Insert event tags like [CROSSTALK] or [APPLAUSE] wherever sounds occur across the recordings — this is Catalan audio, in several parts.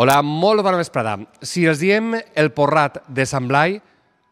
Hola, molt bona vesprada. Si els diem el porrat de Sant Blai,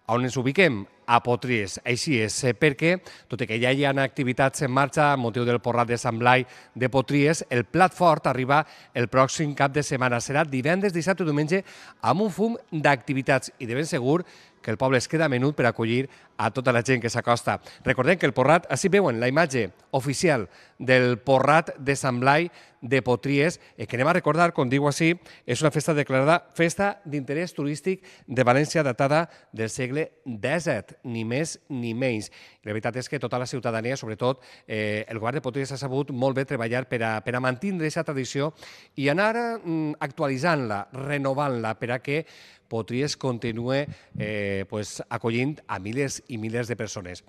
on ens ubiquem? A Potries. Així és, eh, perquè, tot i que ja hi ha activitats en marxa amb motiu del porrat de Sant Blai de Potries, el plat fort arriba el pròxim cap de setmana. Serà divendres, dissabte i diumenge amb un fum d'activitats i de ben segur que el poble es queda menut per acollir a tota la gent que s'acosta. Recordem que el Porrat, així veuen la imatge oficial del Porrat de Sant Blai de Potries, eh, que anem a recordar, com diu així, és una festa declarada festa d'interès turístic de València datada del segle XVII, ni més ni menys. La veritat és que tota la ciutadania, sobretot eh, el govern de Potries, ha sabut molt bé treballar per a, per a mantenir aquesta tradició i anar mm, actualitzant-la, renovant-la, per a que Potries continue eh, pues, acollint a milers i milers de persones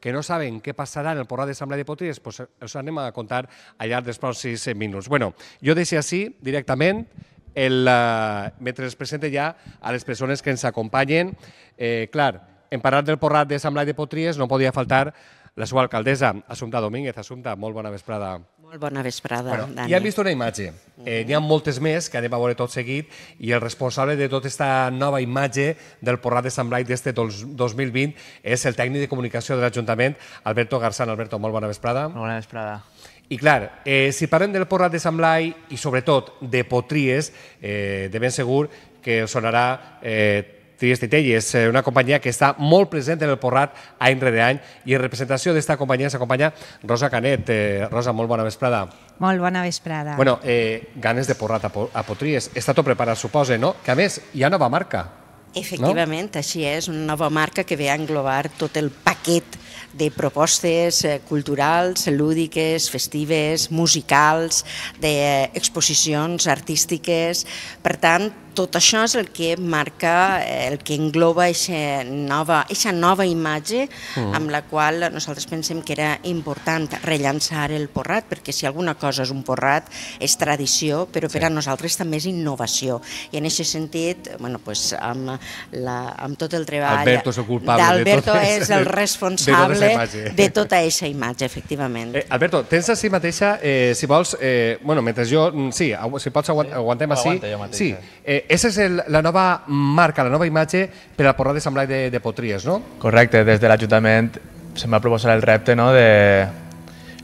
que no saben què passarà en el Porrat de Sambla de Potries, pues els anem a contar al llarg dels pròxims minuts. Bueno, jo deixo així directament el, uh, mentre es presente ja a les persones que ens acompanyen. Eh, clar, en parlar del Porrat de Sambla de Potries no podia faltar la seva alcaldessa, Assumpta Domínguez. Assumpta, molt bona vesprada. Molt bona vesprada, Bueno, Dani. ja hem vist una imatge. Eh, N'hi ha moltes més que anem a veure tot seguit i el responsable de tota aquesta nova imatge del Porrat de Sant Blai d'este dos- 2020 és el tècnic de comunicació de l'Ajuntament, Alberto Garzán. Alberto, molt bona vesprada. Molt bona vesprada. I clar, eh, si parlem del Porrat de Sant Blai i sobretot de Potries, eh, de ben segur que sonarà eh, Tries Titell, és eh, una companyia que està molt present en el Porrat any rere any i en representació d'esta companyia s'acompanya Rosa Canet. Eh, Rosa, molt bona vesprada. Molt bona vesprada. Bueno, eh, ganes de porrat a, a Potries. Està tot preparat, suposa, no? Que a més, hi ha nova marca. Efectivament, no? així és, una nova marca que ve a englobar tot el paquet de propostes eh, culturals, lúdiques, festives, musicals, d'exposicions artístiques. Per tant, tot això és el que marca, eh, el que engloba aquesta nova, eixa nova imatge mm. amb la qual nosaltres pensem que era important rellançar el porrat, perquè si alguna cosa és un porrat és tradició, però per a nosaltres també és innovació. I en aquest sentit, bueno, pues, amb, la, amb tot el treball... Alberto és el culpable de d'Alberto tot és el [LAUGHS] de tota responsable de tota aquesta imatge, efectivament. Eh, Alberto, tens així mateixa, eh, si vols, eh, bueno, mentre jo, sí, si pots aguant, aguantem així. Aguanta jo mateix, sí, eh. Eh, esa és el, la nova marca, la nova imatge per al Porrat de Sant Blai de, de Potries, no? Correcte, des de l'Ajuntament se'm va proposar el repte no, de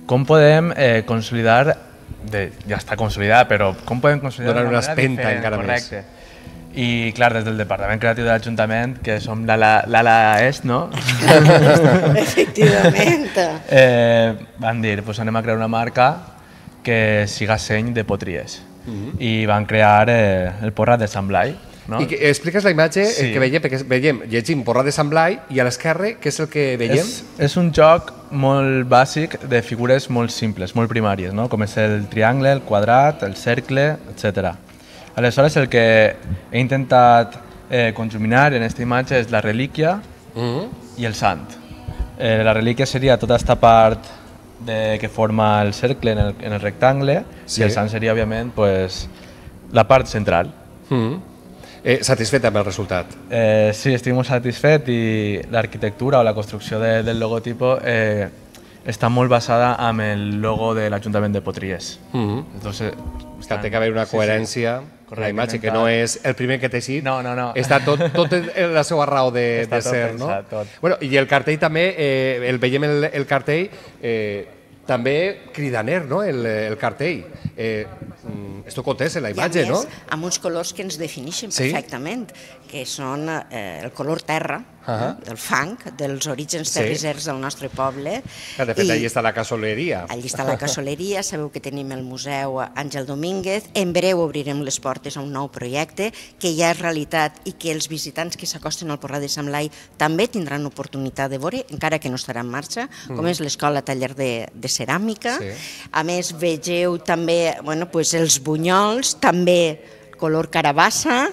com podem eh, consolidar, de, ja està consolidat, però com podem consolidar Donar una manera espenta diferent, encara més. correcte. I clar, des del Departament Creatiu de l'Ajuntament, que som l'ala l'ala est, no? [LAUGHS] Efectivament. eh, van dir, pues anem a crear una marca que siga seny de potries. I van crear eh, el porrat de Sant Blai. No? I que, expliques la imatge sí. Sí. que veiem, perquè veiem, llegim Porrat de Sant Blai i a l'esquerra, què és el que veiem? És, és un joc molt bàsic de figures molt simples, molt primàries, no? com és el triangle, el quadrat, el cercle, etc. Aleshores, el que he intentat eh, conjuminar en aquesta imatge és la relíquia Mm -hmm. i el sant. Eh, la relíquia seria tota aquesta part de, que forma el cercle en el, en el rectangle Sí. i el sant seria, òbviament, pues, la part central. Mm -hmm. eh, satisfet amb el resultat. Eh, sí, estic molt satisfet i l'arquitectura o la construcció de, del logotipo eh, està molt basada amb el logo de l'Ajuntament de Potries. Mm -hmm. Entonces, que té que haver una coherència sí, sí. Correcte, la imatge, que no és el primer que té així, No, no, no. està tot, tot la seva raó de, Està de tot ser, pensat, no? tot. Bueno, I el cartell també, eh, el veiem el, el cartell, eh, també cridaner, no?, el, el cartell. Eh, mm, esto contesta en la imatge, més, no? amb uns colors que ens defineixen Sí. perfectament, que són eh, el color terra, Ahà. del fang, dels orígens Sí. terrissers del nostre poble. Que de fet, I allà està la casoleria. Allí està la cassoleria, sabeu que tenim el Museu Àngel Domínguez. En breu obrirem les portes a un nou projecte que ja és realitat i que els visitants que s'acosten al Porrat de Sant Blai també tindran oportunitat de veure, encara que no estarà en marxa, com és l'Escola Taller de, de Ceràmica. Sí. A més, vegeu també bueno, pues, els bunyols, també color carabassa,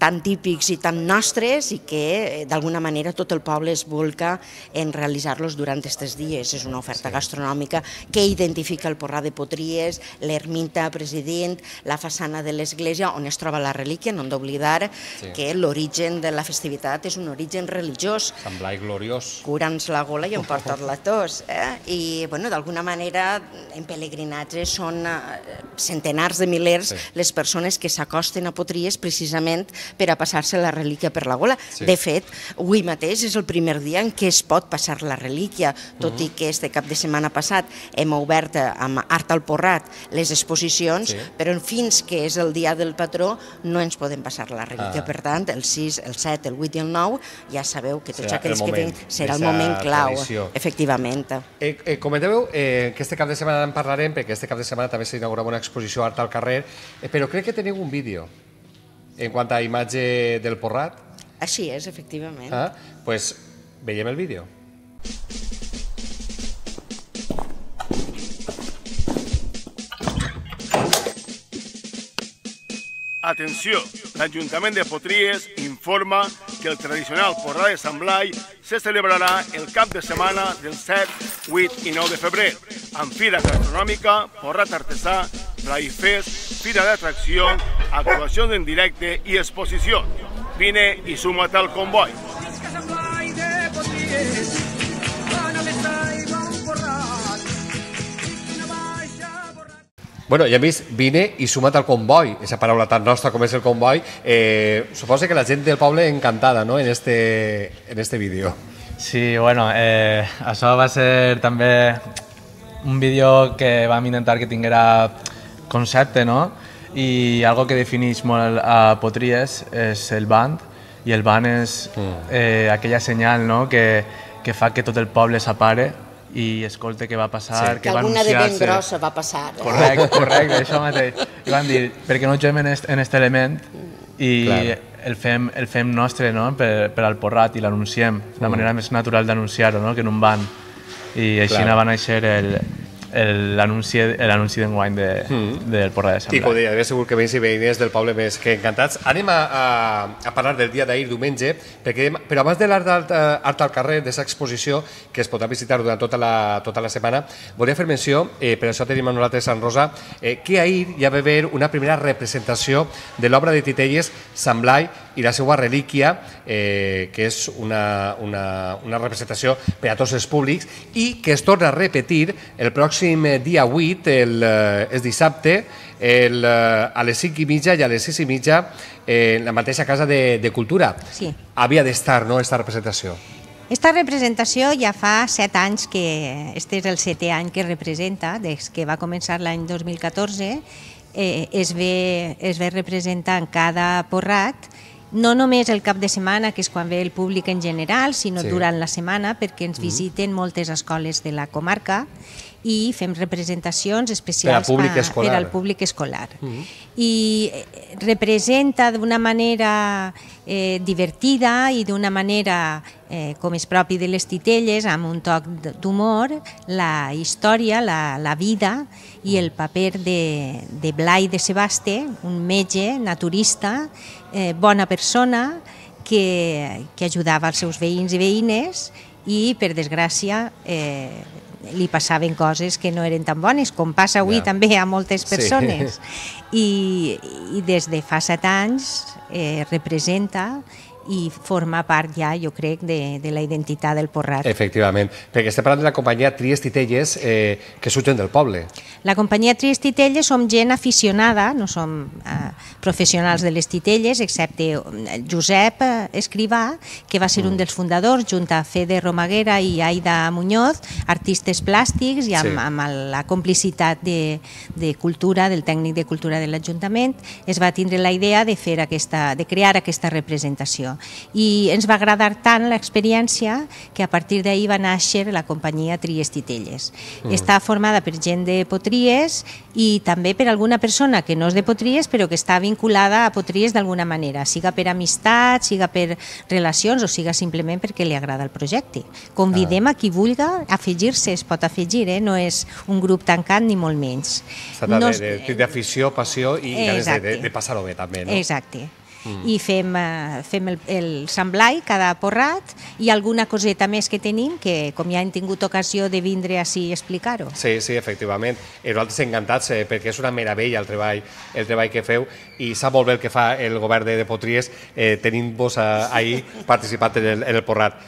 tan típics i tan nostres i que eh, d'alguna manera tot el poble es volca en realitzar-los durant aquests dies. És una oferta sí. gastronòmica que identifica el Porrà de Potries, l'ermita president, la façana de l'església on es troba la relíquia, no hem d'oblidar sí. que l'origen de la festivitat és un origen religiós. Sant Blai gloriós. Cura'ns la gola i emporta't la tos. Eh? I, bueno, d'alguna manera, en pelegrinatge són eh, centenars de milers sí. les persones que s'acosten a Potries precisament per a passar-se la relíquia per la gola. Sí. De fet, avui mateix és el primer dia en què es pot passar la relíquia, tot uh -huh. i que este cap de setmana passat hem obert amb Art al Porrat les exposicions, sí. però fins que és el dia del patró no ens podem passar la relíquia. Ah. Per tant, el 6, el 7, el 8 i el 9 ja sabeu que tots serà aquells que venen serà el moment clau, tradició. efectivament. Eh, eh, comenteu eh, que este cap de setmana en parlarem, perquè este cap de setmana també s'inaugurava una exposició Art al carrer, eh, però crec que teniu un vídeo en quant a imatge del Porrat. Així és, efectivament. Ah, pues veiem el vídeo. Atenció, l'Ajuntament de Potries informa que el tradicional Porrà de Sant Blai se celebrarà el cap de setmana del 7, 8 i 9 de febrer, amb fira gastronòmica, porrat artesà, Blai Fest, fira d'atracció, actuacions en directe i exposició. Vine i suma't al comboi. Bueno, ja hem vist, vine i suma't al comboi, aquesta paraula tan nostra com és el comboi. Eh, suposo que la gent del poble encantada no? en, este, en este vídeo. Sí, bueno, eh, això va ser també un vídeo que vam intentar que tinguera concepte, no? I algo que defineix molt a Potries és el band, i el band és mm. eh, aquella senyal no? que, que fa que tot el poble s'apare i escolta què va passar, sí. que, que va alguna de ben grossa va passar. Eh? Correcte, correcte, això mateix. I van dir, perquè no juguem en, est, en este element i claro. el, fem, el fem nostre no? per, per al porrat i l'anunciem, la mm. manera més natural d'anunciar-ho, no? que en un van. I així claro. va néixer el, l'anunci d'enguany de, mm. del Porra de Sant I com deia, ben segur que veïns i veïnes del poble més que encantats. Anem a, a, a parlar del dia d'ahir, diumenge, perquè, però abans de l'art art, art al carrer, d'aquesta exposició que es podrà visitar durant tota la, tota la setmana, volia fer menció, eh, per això tenim a nosaltres Sant Rosa, eh, que ahir ja va haver una primera representació de l'obra de Titelles, Sant Blai i la seva relíquia, eh, que és una, una, una representació per a tots els públics i que es torna a repetir el pròxim eh, dia 8, el, eh, és dissabte, el, eh, a les 5 i mitja i a les 6 i mitja en la mateixa Casa de, de Cultura. Sí. Havia d'estar, no?, aquesta representació. Esta representació ja fa set anys que, este és el setè any que representa, des que va començar l'any 2014, eh, es, ve, es ve representar en cada porrat no només el cap de setmana, que és quan ve el públic en general, sinó sí. durant la setmana, perquè ens mm-hmm. visiten moltes escoles de la comarca i fem representacions especials per, públic escolar. per al públic escolar. Mm -hmm. I eh, representa d'una manera eh, divertida i d'una manera, eh, com és propi de les titelles, amb un toc d'humor, la història, la, la vida i el paper de, de Blai de Sebaste, un metge naturista, eh, bona persona, que, que ajudava els seus veïns i veïnes i, per desgràcia, eh, li passaven coses que no eren tan bones, com passa avui ja. també a moltes persones. Sí. [LAUGHS] I, I des de fa set anys eh, representa i forma part ja, jo crec, de, de la identitat del Porrat. Efectivament, perquè estem parlant de la companyia Tries Titelles, eh, que surten del poble. La companyia Tries Titelles som gent aficionada, no som eh, professionals de les titelles, excepte eh, Josep eh, Escrivà, que va ser mm. un dels fundadors, junt a Fede Romaguera i Aida Muñoz, artistes plàstics i amb, sí. amb la complicitat de, de cultura, del tècnic de cultura de l'Ajuntament, es va tindre la idea de fer aquesta, de crear aquesta representació i ens va agradar tant l'experiència que a partir d'ahir va néixer la companyia Tries Titelles. Mm. Està formada per gent de Potries i també per alguna persona que no és de Potries però que està vinculada a Potries d'alguna manera, siga per amistat, siga per relacions o siga simplement perquè li agrada el projecte. Convidem ah. a qui vulgui afegir-se, es pot afegir, eh? no és un grup tancat ni molt menys. Tracta no, d'afició, passió i ganes de, de, de passar-ho bé també, no? Exacte. Mm. i fem, eh, fem el, el Sant Blai cada porrat i alguna coseta més que tenim que com ja hem tingut ocasió de vindre així a explicar-ho. Sí, sí, efectivament. I nosaltres encantats eh, perquè és una meravella el treball, el treball que feu i sap molt bé el que fa el govern de, de Potries eh, tenint-vos ahir [LAUGHS] participat en el, en el porrat.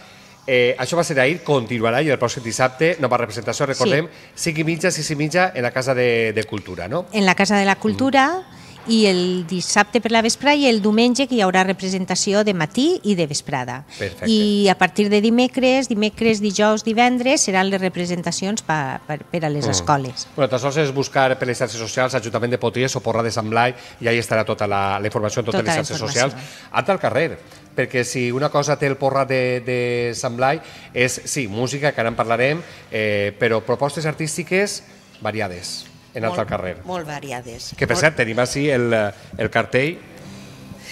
Eh, això va ser ahir, continuarà i el pròxim dissabte, nova representació, recordem, sí. 5 i mitja, 6 i mitja, en la Casa de, de Cultura, no? En la Casa de la Cultura, mm i el dissabte per la vesprada i el diumenge que hi haurà representació de matí i de vesprada. Perfecte. I a partir de dimecres, dimecres, dijous, divendres, seran les representacions pa, per, per a les mm. escoles. Bueno, tan sols és buscar per les xarxes socials Ajuntament de Potries o Porra de Sant Blai i ahí estarà tota la, la informació en totes tota les xarxes socials. Alta al carrer, perquè si una cosa té el porra de, de Sant Blai és, sí, música, que ara en parlarem, eh, però propostes artístiques variades en molt, al carrer. Molt variades. Que per molt... cert, tenim així el, el cartell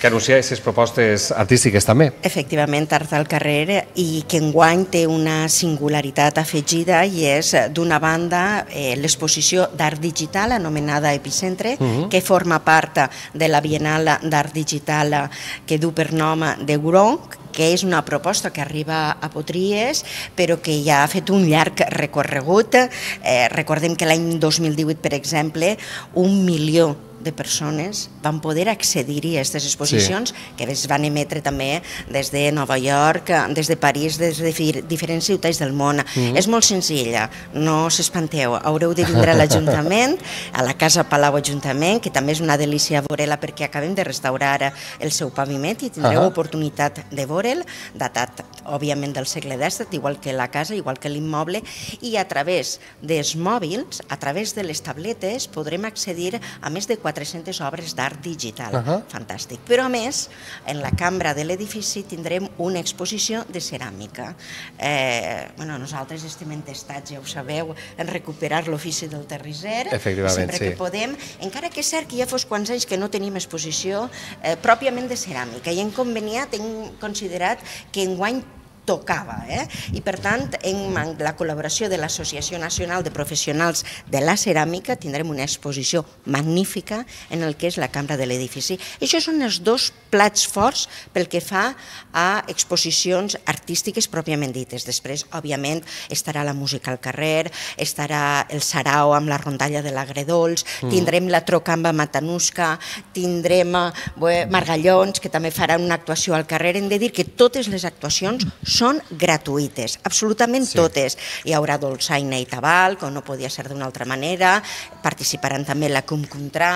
que anuncia aquestes propostes artístiques també. Efectivament, Art al carrer i que enguany té una singularitat afegida i és, d'una banda, eh, l'exposició d'art digital anomenada Epicentre, uh -huh. que forma part de la Bienal d'Art Digital que du per nom de Gronc, que és una proposta que arriba a Potries, però que ja ha fet un llarg recorregut. Eh, recordem que l'any 2018, per exemple, un milió de persones van poder accedir-hi a aquestes exposicions sí. que es van emetre també des de Nova York, des de París, des de diferents ciutats del món. Mm. És molt senzilla, no s'espanteu, haureu de vindre a l'Ajuntament, [LAUGHS] a la Casa Palau Ajuntament, que també és una delícia veure-la perquè acabem de restaurar el seu paviment i tindreu uh -huh. oportunitat de veure'l, datat, òbviament, del segle d'Estat, igual que la casa, igual que l'immoble, i a través dels mòbils, a través de les tabletes, podrem accedir a més de 4 400 obres d'art digital. Uh -huh. Fantàstic. Però a més, en la cambra de l'edifici tindrem una exposició de ceràmica. Eh, bueno, nosaltres estem entestats, ja ho sabeu, en recuperar l'ofici del. Efectivament, sempre sí. que podem, encara que és cert que ja fos quants anys que no tenim exposició eh, pròpiament de ceràmica i en conveniat hem considerat que enguany tocava. Eh? I per tant, en la col·laboració de l'Associació Nacional de Professionals de la Ceràmica tindrem una exposició magnífica en el que és la cambra de l'edifici. Això són els dos plats forts pel que fa a exposicions artístiques pròpiament dites. Després, òbviament, estarà la música al carrer, estarà el sarau amb la rondalla de l'Agredols, mm. tindrem la trocamba matanusca, tindrem eh, Margallons, que també faran una actuació al carrer. Hem de dir que totes les actuacions són gratuïtes, absolutament sí. totes. Hi haurà dolçaina i tabal, com no podia ser d'una altra manera, participaran també la Cum Contra,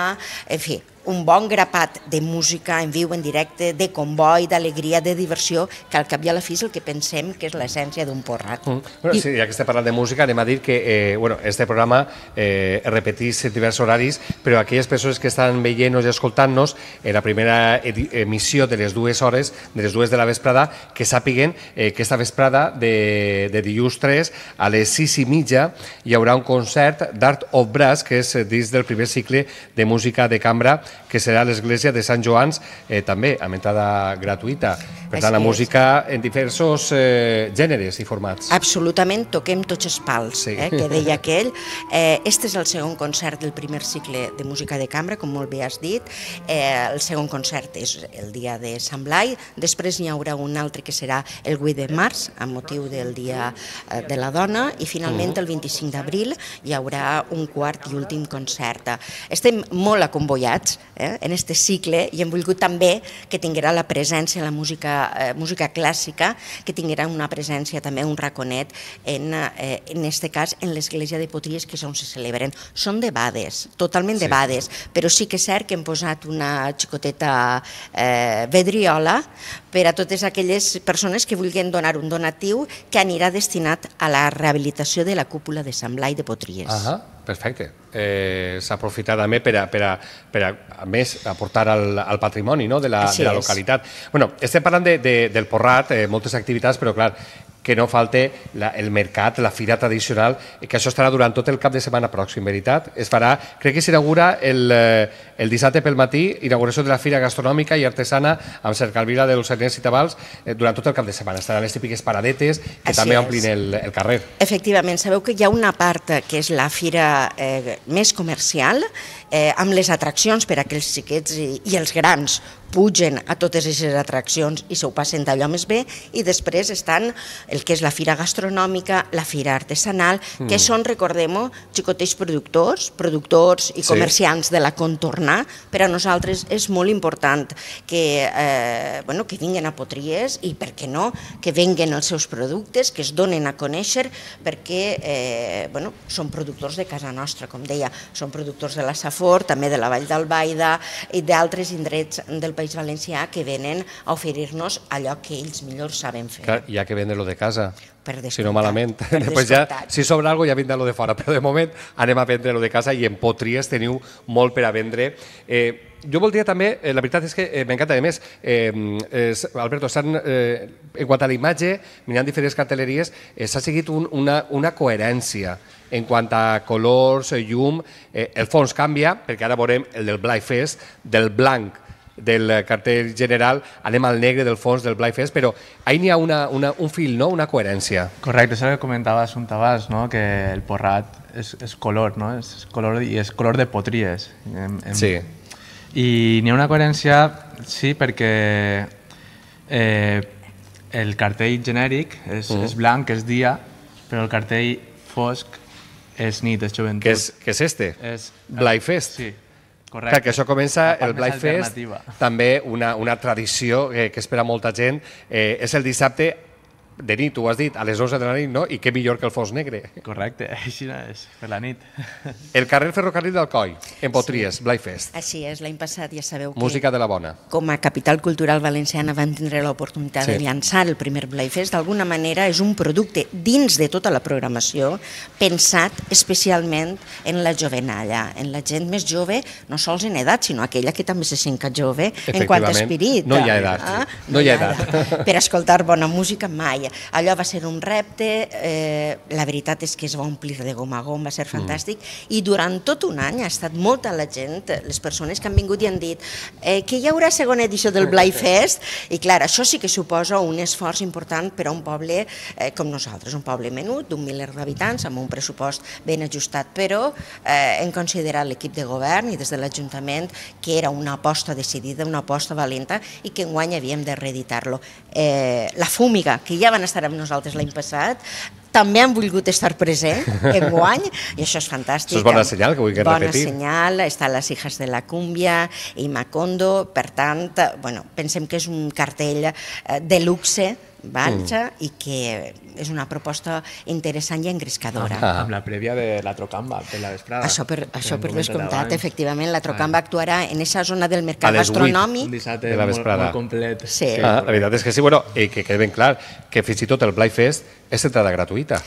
en fi, un bon grapat de música en viu, en directe, de comboi, d'alegria, de diversió, que al cap i a la fi és el que pensem que és l'essència d'un porrat. Mm. Bueno, I... sí, ja que estem parlant de música, anem a dir que eh, bueno, este programa eh, repetís en diversos horaris, però aquelles persones que estan veient-nos i escoltant-nos en la primera emissió de les dues hores, de les dues de la vesprada, que sàpiguen eh, que esta vesprada de, de dilluns 3 a les 6 i mitja hi haurà un concert d'Art of Brass, que és dins del primer cicle de música de cambra que serà l'església de Sant Joans, eh, també amb entrada gratuïta. Per tant, la música en diversos eh, gèneres i formats. Absolutament, toquem tots els pals, sí. eh, que deia aquell. Eh, este és el segon concert del primer cicle de música de cambra, com molt bé has dit. Eh, el segon concert és el dia de Sant Blai, després n'hi haurà un altre que serà el 8 de març, amb motiu del Dia eh, de la Dona, i finalment el 25 d'abril hi haurà un quart i últim concert. Estem molt acomboiats eh, en este cicle i hem volgut també que tinguera la presència la música eh, música clàssica, que tinguera una presència també, un raconet, en, eh, en este cas, en l'església de Potries, que és on se celebren. Són debades, totalment sí. debades, però sí que és cert que hem posat una xicoteta eh, vedriola per a totes aquelles persones que vulguin donar un donatiu que anirà destinat a la rehabilitació de la cúpula de Sant Blai de Potries. Ahà, perfecte. Eh, S'aprofita també per a, per, a, per a, a més, aportar al, al patrimoni no? de, la, de la localitat. Bueno, estem parlant de, de, del Porrat, eh, moltes activitats, però clar, que no falte la, el mercat, la fira tradicional, que això estarà durant tot el cap de setmana pròxim, veritat? Es farà, crec que s'inaugura el, eh, el dissabte pel matí, inauguració de la fira gastronòmica i artesana amb cercalvila de Lucerners i Tabals eh, durant tot el cap de setmana. Estaran les típiques paradetes que Així també és. omplin el, el carrer. Efectivament, sabeu que hi ha una part que és la fira eh, més comercial, eh, amb les atraccions per a que els xiquets i, i els grans pugen a totes aquestes atraccions i s'ho passen d'allò més bé i després estan el que és la fira gastronòmica, la fira artesanal, mm. que són, recordem-ho, xicotets productors, productors i Sí. comerciants de la contornar. Per a nosaltres és molt important que, eh, bueno, que vinguin a Potries i, per què no, que venguen els seus productes, que es donen a conèixer perquè eh, bueno, són productors de casa nostra, com deia, són productors de la Safor, també de la Vall d'Albaida i d'altres indrets del País Valencià que venen a oferir-nos allò que ells millor saben fer. Clar, ha que vendre-lo de casa. Per Si no malament. per [LAUGHS] Després ja, si sobra alguna ja vindrà lo de fora, però de moment anem a vendre-lo de casa i en potries teniu molt per a vendre. Eh, jo voldria també, eh, la veritat és que eh, m'encanta, a més, eh, eh, Alberto, eh, en quant a la imatge, mirant diferents cartelleries, eh, s'ha seguit un, una, una coherència en quant a colors, llum, eh, el fons canvia, perquè ara veurem el del Blai Fest, del blanc del cartell general, anem al negre del fons del Blai Fest, però ahí n'hi ha una, una, un fil, no? una coherència. Correcte, és el que comentaves un tabàs, no? que el porrat és, és color, no? és color i és color de potries. Em, em... Sí. I n'hi ha una coherència, sí, perquè eh, el cartell genèric és, Mm. és blanc, és dia, però el cartell fosc és nit, és joventut. Que és, que és este? És, Blai Fest. Sí, correcte. Clar, que això comença el Blai més Fest, alternativa. també una, una tradició eh, que espera molta gent. Eh, és el dissabte de nit, tu ho has dit, a les 11 de la nit, no? I què millor que el fos negre. Correcte, [LAUGHS] així és, per la nit. [LAUGHS] El carrer Ferrocarril del Coi, en Potries, Blai Fest. Així és, l'any passat ja sabeu que... Música de la bona. com a capital cultural valenciana van tindre l'oportunitat Sí. de llançar el primer Playfest, d'alguna manera és un producte dins de tota la programació pensat especialment en la jovenalla, en la gent més jove, no sols en edat, sinó aquella que també se sent jove en quant a Efectivament. esperit. No hi ha edat, Ah, no hi ha edat. Per escoltar bona música mai. Allò va ser un repte, eh, la veritat és que es va omplir de gom a gom, va ser fantàstic, i durant tot un any ha estat molta la gent, les persones que han vingut i han dit eh, que hi haurà segona edició del Blai Fest, i clar, això sí que suposa un esforç important per a un poble eh, com nosaltres, un poble menut, d'un miler d'habitants, amb un pressupost ben ajustat, però eh, hem considerat l'equip de govern i des de l'Ajuntament que era una aposta decidida, una aposta valenta i que enguany havíem de reeditar-lo. Eh, la Fúmiga, que ja van estar amb nosaltres l'any passat, també han volgut estar present [LAUGHS] en guany i això és fantàstic. Això és bona senyal, que vulguin bona repetir. senyal, està les hijas de la cumbia i Macondo, per tant, eh, bueno, pensem que és un cartell eh, de luxe, valja, Mm. i que és una proposta interessant i engrescadora. Ah. Amb la prèvia de la Trocamba, per la vesprada. Això per, això per descomptat, efectivament, la Trocamba actuarà en aquesta zona del mercat gastronòmic. dissabte De la molt, vesprada. molt complet. Sí. Ah, la veritat és que sí, bueno, i que quede ben clar que fins i tot el Blai Fest és entrada gratuïta.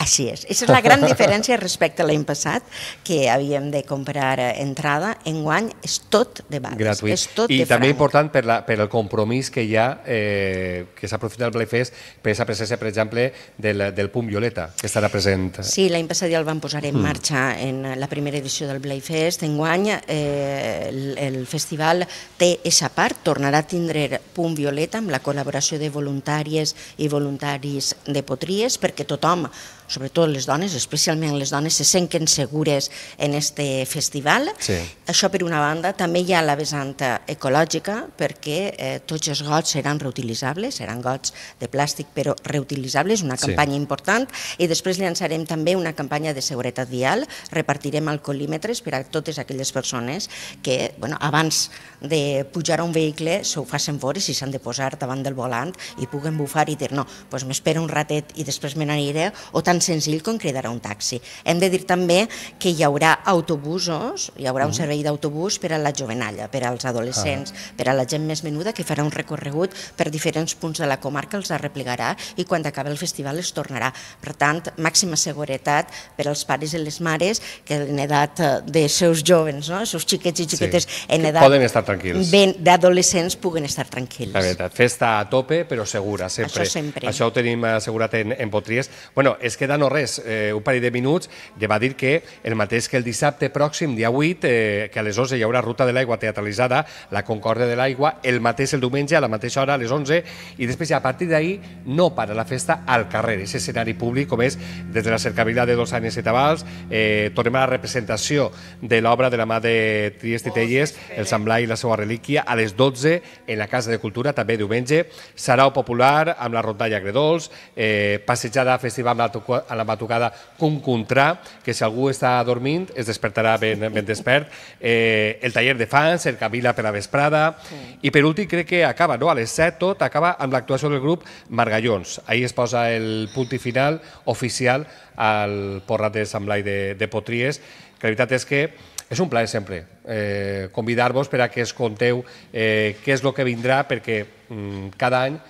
Així és. Aquesta és la gran diferència respecte a l'any passat, que havíem de comprar eh, entrada. Enguany és tot de vals. gratuït. És tot I de també franc. important per, la, per el compromís que hi ha, eh, que s'aprofita el Blai Fest per aquesta presència, per exemple, del, del Punt Violeta, que estarà present. Sí, l'any passat ja el van posar en Mm. marxa en la primera edició del Blai Fest. Enguany eh, el, el festival té aquesta part, tornarà a tindre Punt Violeta amb la col·laboració de voluntàries i voluntaris de Potries perquè tothom, sobretot les dones, especialment les dones, se senten segures en este festival. Sí. Això per una banda, també hi ha la vessant ecològica perquè eh, tots els gots seran reutilitzables, seran gots de plàstic però reutilitzables, una Sí. campanya important i després llançarem també una campanya de seguretat vial, repartirem alcoholímetres per a totes aquelles persones que bueno, abans de pujar a un vehicle s'ho facin fora si s'han de posar davant del volant i puguen bufar i dir no, doncs m'espero un ratet i després me n'aniré o tan tan senzill com cridar un taxi. Hem de dir també que hi haurà autobusos, hi haurà un servei d'autobús per a la jovenalla, per als adolescents, ah. per a la gent més menuda que farà un recorregut per diferents punts de la comarca, els arreplegarà i quan acabi el festival es tornarà. Per tant, màxima seguretat per als pares i les mares que en edat eh, de seus joves, no? seus xiquets i xiquetes sí. en edat poden estar tranquils. d'adolescents puguen estar tranquils. La veritat, festa a tope però segura, sempre. Això sempre. Això ho tenim assegurat en, en Potries. Bueno, es queda no res, eh, un parell de minuts, de va dir que el mateix que el dissabte pròxim, dia 8, eh, que a les 11 hi haurà Ruta de l'Aigua teatralitzada, la Concòrdia de l'Aigua, el mateix el diumenge a la mateixa hora, a les 11, i després a partir d'ahir no para la festa al carrer, és escenari públic com és des de la cercavila de dos anys i tabals, eh, tornem a la representació de l'obra de la mà de Triest i Telles, el Sant Blai i la seva relíquia, a les 12 en la Casa de Cultura, també diumenge, sarau popular amb la rondalla Gredols, eh, passejada festival amb la, amb la batucada Cuncontrà, que si algú està dormint es despertarà ben, ben despert, eh, el taller de fans, el Camila per la vesprada, sí. i per últim crec que acaba, no? a les 7 tot acaba amb l'actuació del grup Margallons. Ahir es posa el punt i final oficial al Porrat de Sant Blai de, de Potries, que la veritat és que és un plaer sempre eh, convidar-vos per a que es conteu eh, què és el que vindrà, perquè mm, cada any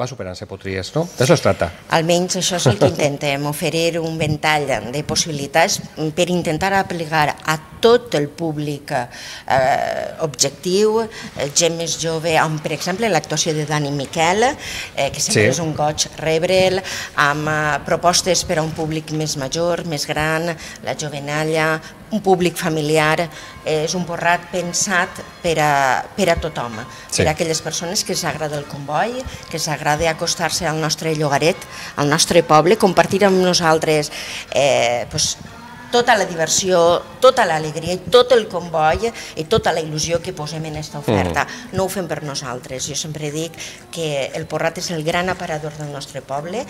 va superant-se potries, no? D'això es tracta. Almenys això és el que intentem, oferir un ventall de possibilitats per intentar aplicar a tot el públic eh, objectiu, gent més jove, amb, per exemple, l'actuació de Dani Miquel, eh, que sempre sí. és un goig rebre'l, amb eh, propostes per a un públic més major, més gran, la jovenalla, un públic familiar, eh, és un porrat pensat per a, per a tothom, sí. per a aquelles persones que s'agrada el comboi, que s'agrada acostar-se al nostre llogaret, al nostre poble, compartir amb nosaltres eh, pues, tota la diversió, tota l'alegria i tot el comboi i tota la il·lusió que posem en aquesta oferta. Mm. No ho fem per nosaltres. Jo sempre dic que el Porrat és el gran aparador del nostre poble,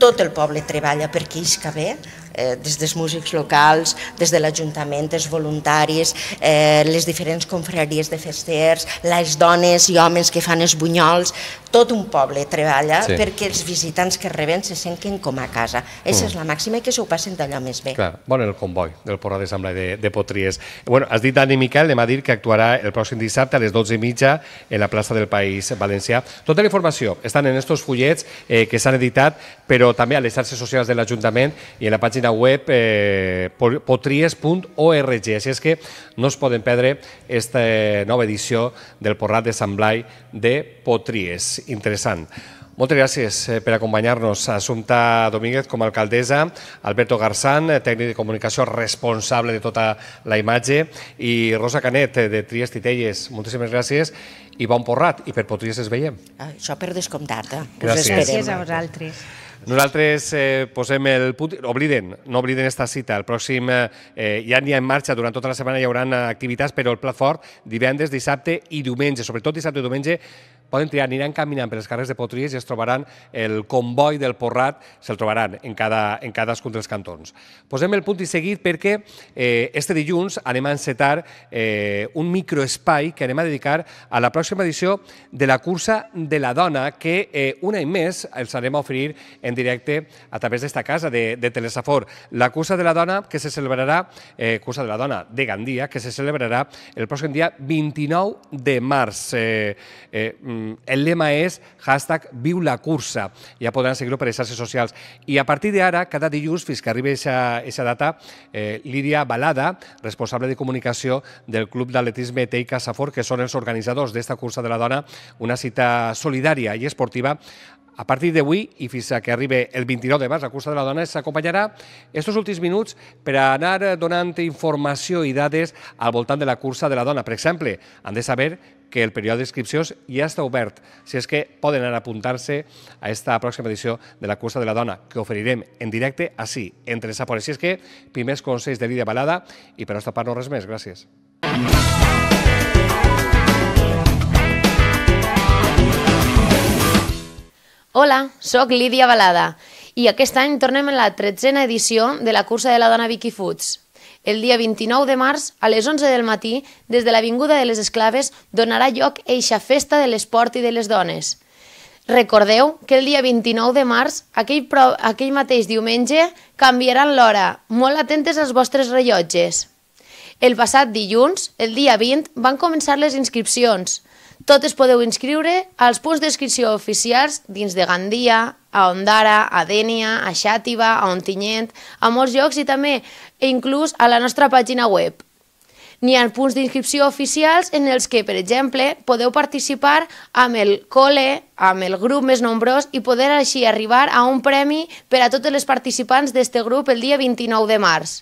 tot el poble treballa perquè isca bé, eh, des dels músics locals, des de l'Ajuntament, els voluntaris, eh, les diferents confraries de festers, les dones i homes que fan els bunyols, tot un poble treballa sí. perquè els visitants que reben se senten com a casa. Aquesta mm. és la màxima i que s'ho passen d'allò més bé. Clar, bueno, el comboi del Porra de Sambla de, de Potries. Bueno, has dit Dani Miquel, anem a dir que actuarà el pròxim dissabte a les 12 i mitja en la plaça del País Valencià. Tota la informació estan en estos fullets eh, que s'han editat, però també a les xarxes socials de l'Ajuntament i en la pàgina web eh, potries.org. Així és que no es poden perdre aquesta nova edició del Porrat de Sant Blai de Potries. Interessant. Moltes gràcies eh, per acompanyar-nos. Assumpta Domínguez com a alcaldessa, Alberto Garzán, eh, tècnic de comunicació responsable de tota la imatge, i Rosa Canet, eh, de Trias Titelles. Moltíssimes gràcies i bon porrat. I per Potries es veiem. Això per descomptat. Eh? Gràcies. Gràcies a vosaltres. Nosaltres eh, posem el punt, obliden, no obliden esta cita, el pròxim eh, ja n'hi ha en marxa, durant tota la setmana hi haurà activitats, però el plat fort divendres, dissabte i diumenge, sobretot dissabte i diumenge, poden triar, aniran caminant per les carrers de Potries i es trobaran el comboi del Porrat, se'l trobaran en, cada, en cadascun dels cantons. Posem el punt i seguit perquè eh, este dilluns anem a encetar eh, un microespai que anem a dedicar a la pròxima edició de la cursa de la dona que eh, un any més els anem a oferir en directe a través d'esta casa de, de Telesafor. La cursa de la dona que se celebrarà, eh, cursa de la dona de Gandia, que se celebrarà el pròxim dia 29 de març. Eh, eh, el lema és hashtag viu la cursa. Ja podran seguir-ho per les xarxes socials. I a partir d'ara, cada dilluns, fins que arribi aquesta data, eh, Lídia Balada, responsable de comunicació del Club d'Atletisme Teica Safor, que són els organitzadors d'esta cursa de la dona, una cita solidària i esportiva a partir d'avui i fins a que arribi el 29 de març, la cursa de la dona s'acompanyarà estos últims minuts per anar donant informació i dades al voltant de la cursa de la dona. Per exemple, han de saber que el període d'inscripcions ja està obert, si és que poden anar a apuntar-se a aquesta pròxima edició de la cursa de la dona, que oferirem en directe així, entre les apores. Si és que, primers consells de Lídia Balada, i per no res més. Gràcies. Hola, sóc Lídia Balada i aquest any tornem a la tretzena edició de la cursa de la dona Vicky Foods. El dia 29 de març, a les 11 del matí, des de l'Avinguda de les Esclaves, donarà lloc eixa festa de l'esport i de les dones. Recordeu que el dia 29 de març, aquell, pro, aquell mateix diumenge, canviaran l'hora. Molt atentes als vostres rellotges. El passat dilluns, el dia 20, van començar les inscripcions. Totes podeu inscriure als punts d'inscripció oficials dins de Gandia, a Ondara, a Dènia, a Xàtiva, a Ontinyent, a molts llocs i també inclús a la nostra pàgina web. N'hi ha punts d'inscripció oficials en els que, per exemple, podeu participar amb el col·le, amb el grup més nombrós i poder així arribar a un premi per a totes les participants d'este grup el dia 29 de març.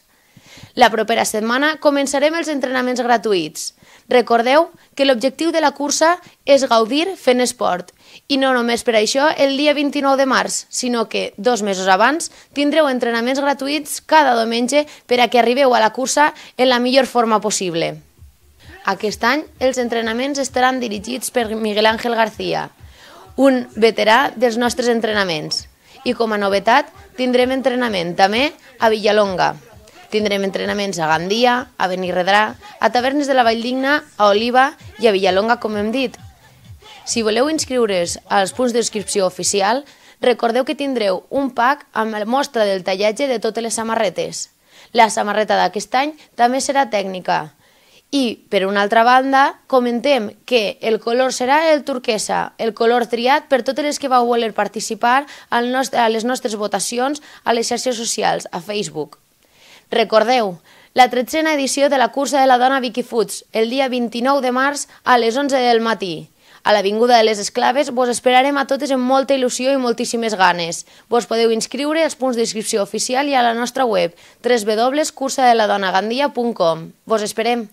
La propera setmana començarem els entrenaments gratuïts. Recordeu que l'objectiu de la cursa és gaudir fent esport i no només per això el dia 29 de març, sinó que dos mesos abans tindreu entrenaments gratuïts cada diumenge per a que arribeu a la cursa en la millor forma possible. Aquest any els entrenaments estaran dirigits per Miguel Ángel García, un veterà dels nostres entrenaments. I com a novetat tindrem entrenament també a Villalonga. Tindrem entrenaments a Gandia, a Benirredrà, a Tavernes de la Valldigna, a Oliva i a Villalonga, com hem dit. Si voleu inscriure's als punts d'inscripció oficial, recordeu que tindreu un pack amb la mostra del tallatge de totes les samarretes. La samarreta d'aquest any també serà tècnica. I, per una altra banda, comentem que el color serà el turquesa, el color triat per totes les que vau voler participar a les nostres votacions a les xarxes socials, a Facebook. Recordeu, la tretzena edició de la cursa de la dona Vicky Foods, el dia 29 de març a les 11 del matí. A l'Avinguda de les Esclaves vos esperarem a totes amb molta il·lusió i moltíssimes ganes. Vos podeu inscriure als punts d'inscripció oficial i a la nostra web www.cursadeladonagandía.com. Vos esperem!